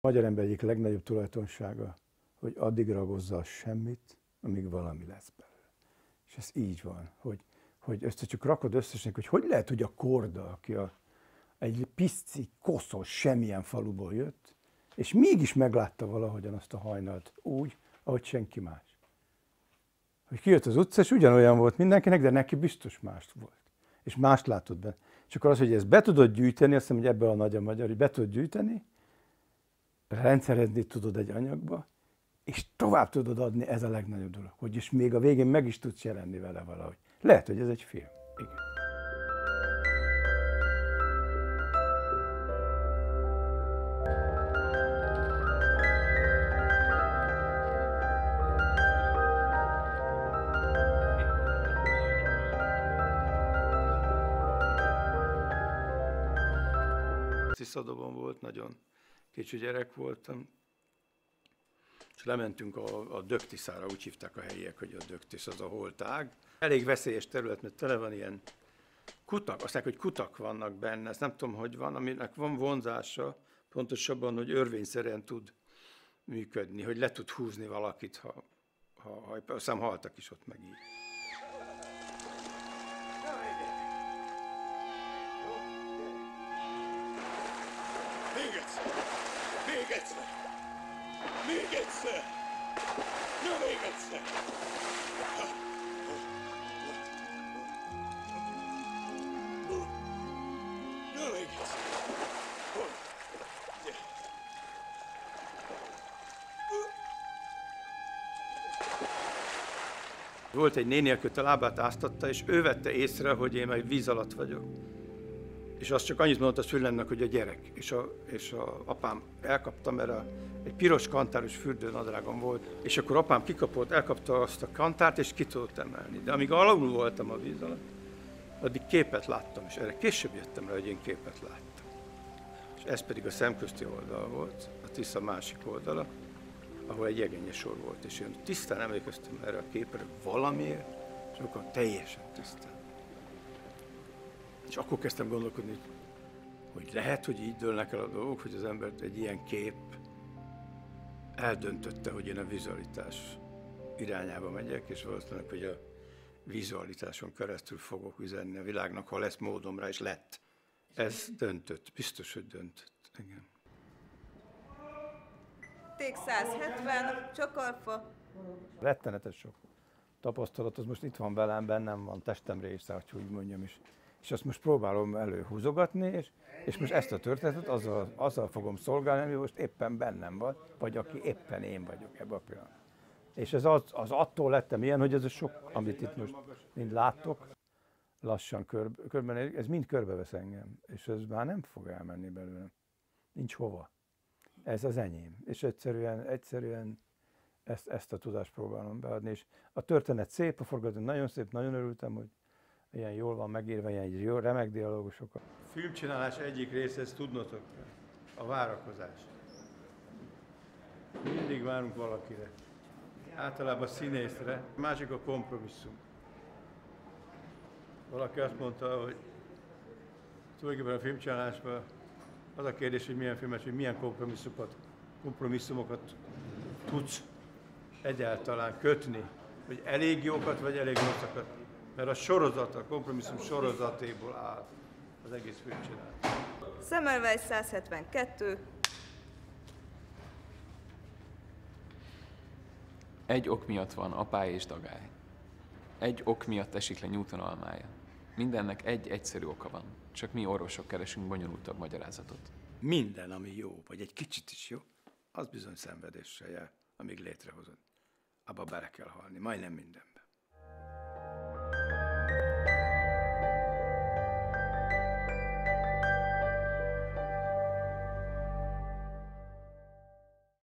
Magyar ember egyik legnagyobb tulajdonsága, hogy addig ragozza a semmit, amíg valami lesz belőle. És ez így van, hogy, hogy össze csak rakod összesnek, hogy hogy lehet, hogy a korda, aki a, egy piszci, koszos, semmilyen faluból jött, és mégis meglátta valahogyan azt a hajnalt úgy, ahogy senki más. Hogy kijött az utca, és ugyanolyan volt mindenkinek, de neki biztos más volt. És mást látott be. És akkor az, hogy ezt be tudod gyűjteni, azt hiszem, hogy ebből a nagy a magyar, hogy be tudod gyűjteni, rendszerezni tudod egy anyagba, és tovább tudod adni, ez a legnagyobb dolog. Hogy és még a végén meg is tudsz jelenni vele valahogy. Lehet, hogy ez egy film. Igen. Sziszadobon volt, nagyon kicsi gyerek voltam, és lementünk a, a Döktiszára, úgy hívták a helyiek, hogy a Döktisz az a holtág. Elég veszélyes terület, mert tele van ilyen kutak, azt hogy kutak vannak benne, ezt nem tudom, hogy van, aminek van vonzása, pontosabban, hogy örvényszerűen tud működni, hogy le tud húzni valakit, ha, ha, ha aztán haltak is ott meg így. Egyszer! Még egyszer! Na, még egyszer! Na, még egyszer! Volt egy néni, aki a lábát áztatta, és ő vette észre, hogy én majd víz alatt vagyok. És azt csak annyit mondott a szülemnek, hogy a gyerek. És a, és a apám elkapta, mert a, egy piros kantáros fürdőnadrágom volt, és akkor apám kikapott, elkapta azt a kantárt, és ki tudott emelni. De amíg alul voltam a víz alatt, addig képet láttam, és erre később jöttem rá, hogy én képet láttam. És ez pedig a szemközti oldal volt, a Tisza másik oldala, ahol egy jegényes sor volt, és én tisztán emlékeztem erre a képre valamiért, és akkor teljesen tisztán. És akkor kezdtem gondolkodni, hogy lehet, hogy így dőlnek el a dolgok, hogy az embert egy ilyen kép eldöntötte, hogy én a vizualitás irányába megyek, és valószínűleg, hogy a vizualitáson keresztül fogok üzenni a világnak, ha lesz módom rá, és lett. Ez döntött, biztos, hogy döntött. Igen. Ték 170, csokorfa. Rettenetes sok tapasztalat, az most itt van velem, bennem van, testem része, hogy úgy mondjam is. És azt most próbálom előhúzogatni, és, és most ezt a történetet azzal, azzal fogom szolgálni, ami most éppen bennem van, vagy aki éppen én vagyok ebben a pillanatban. És ez az, az attól lettem ilyen, hogy ez a sok, amit itt most mind láttok, lassan körbe, körben, ez mind körbevesz engem, és ez már nem fog elmenni belőlem. Nincs hova. Ez az enyém. És egyszerűen, egyszerűen ezt, ezt a tudást próbálom beadni. És a történet szép, a forgatókönyv nagyon szép, nagyon örültem, hogy ilyen jól van megírva, ilyen jó, remek dialógusok. A filmcsinálás egyik része, ezt tudnotok a várakozás. Mindig várunk valakire. Általában színészre, a másik a kompromisszum. Valaki azt mondta, hogy tulajdonképpen a filmcsinálásban az a kérdés, hogy milyen filmes, hogy milyen kompromisszumokat, kompromisszumokat tudsz egyáltalán kötni, hogy elég jókat vagy elég rosszakat. Mert a sorozat, a kompromisszum sorozatéból áll az egész filmcsinálás. Semmelweis 172, Egy ok miatt van apály és dagály. Egy ok miatt esik le Newton almája. Mindennek egy egyszerű oka van. Csak mi orvosok keresünk bonyolultabb magyarázatot. Minden, ami jó, vagy egy kicsit is jó, az bizony szenvedéssel jár, amíg létrehozod. Abba bele kell halni, majdnem mindenbe.